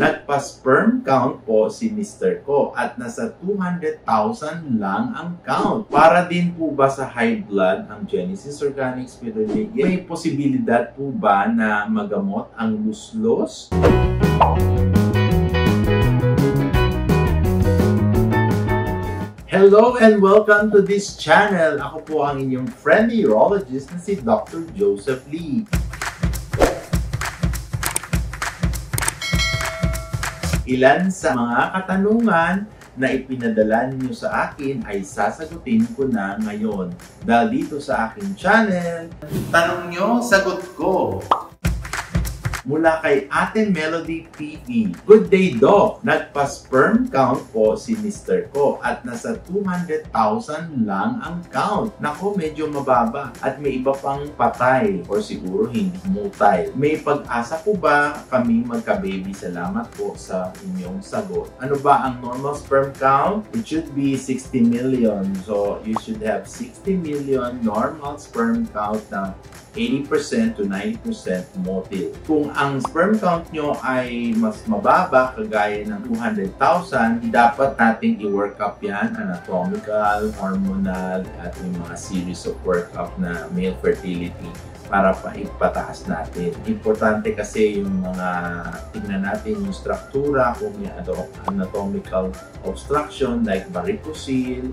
Nagpa-sperm count po si Mr. ko at nasa 200,000 lang ang count. Para din po ba sa high blood ang Genesis Organic Spirulina? May posibilidad po ba na magamot ang luslos? Hello and welcome to this channel. Ako po ang inyong friendly urologist na si Dr. Joseph Lee. Ilan sa mga katanungan na ipinadala niyo sa akin ay sasagutin ko na ngayon. Dahil dito sa aking channel, tanong nyo, sagot ko mula kay Ate Melody TV. Good day, Doc! Nagpa-sperm count po si Mr. ko at nasa 200,000 lang ang count. Nako, medyo mababa at may iba pang patay or siguro hindi multi. May pag-asa po ba kami magka-baby? Salamat po sa inyong sagot. Ano ba ang normal sperm count? It should be 60 million. So, you should have 60 million normal sperm count na 80% to 90% motile. Kung ang sperm count nyo ay mas mababa, kagaya ng 200,000, dapat nating i-work up yan, anatomical, hormonal, at yung mga series of workup na male fertility para pa ipataas natin. Importante kasi yung mga tingnan natin yung struktura, kung may anatomical obstruction like varicocele,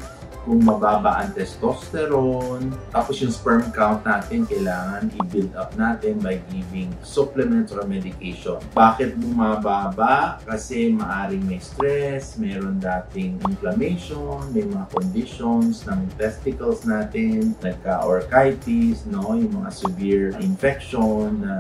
kung mababa ang testosterone. Tapos yung sperm count natin, kailangan i-build up natin by giving supplements or medication. Bakit bumababa? Kasi maaring may stress, meron dating inflammation, may mga conditions ng testicles natin, nagka-orchitis, no? yung mga severe infection na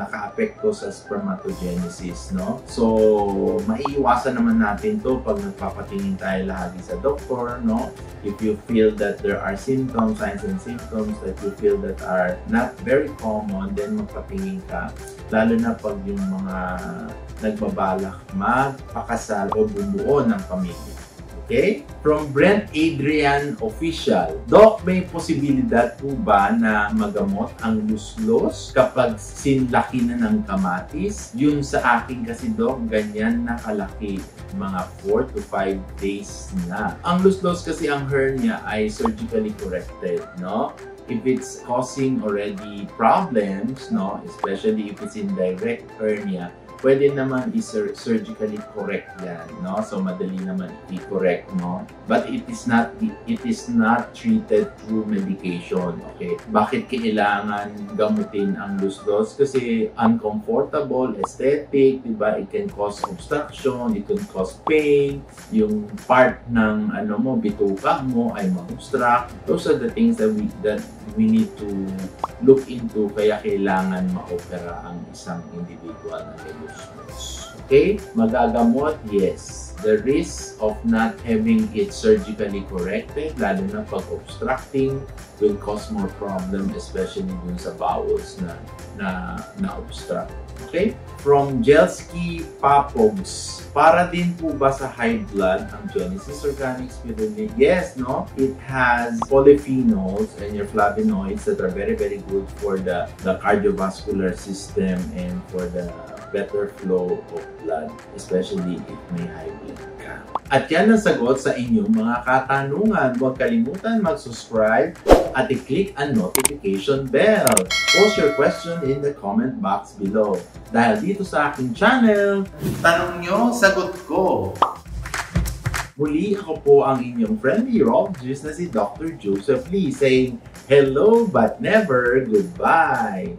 naka-apekto sa spermatogenesis. No? So, maiiwasan naman natin to pag nagpapatingin tayo lagi sa doktor. No? If you feel that there are symptoms, signs and symptoms that you feel that are not very common, then magpatingin ka. Lalo na pag yung mga nagbabalak magpakasal o bumuo ng pamilya. Okay? From Brent Adrian Official. Doc, may posibilidad po ba na magamot ang luslos kapag sinlaki na ng kamatis? Yun sa akin kasi, Doc, ganyan na kalaki mga 4 to 5 days na. Ang luslos kasi ang hernia ay surgically corrected, no? If it's causing already problems, no, especially if it's in direct hernia, pwede naman i-surgically correct yan, no? So madali naman i-correct, no? But it is not it is not treated through medication, okay? Bakit kailangan gamutin ang lusdos? Kasi uncomfortable, aesthetic, 'di ba? It can cause obstruction, it can cause pain, yung part ng ano mo, bituka mo ay ma-obstruct. Those are the things that we that we need to look into kaya kailangan ma-opera ang isang individual na may Okay? Magagamot? Yes. The risk of not having it surgically corrected, lalo na pag obstructing, will cause more problem, especially dun sa bowels na na, na obstruct. Okay? From Jelski Papogs, para din po ba sa high blood ang Genesis Organic Spirulina? Yes, no? It has polyphenols and your flavonoids that are very, very good for the, the cardiovascular system and for the better flow of blood, especially if may high blood ka. At yan ang sagot sa inyong mga katanungan. Huwag kalimutan mag-subscribe at i-click ang notification bell. Post your question in the comment box below. Dahil dito sa aking channel, tanong nyo, sagot ko. Muli ako po ang inyong friendly urologist na si Dr. Joseph Lee saying, Hello but never goodbye.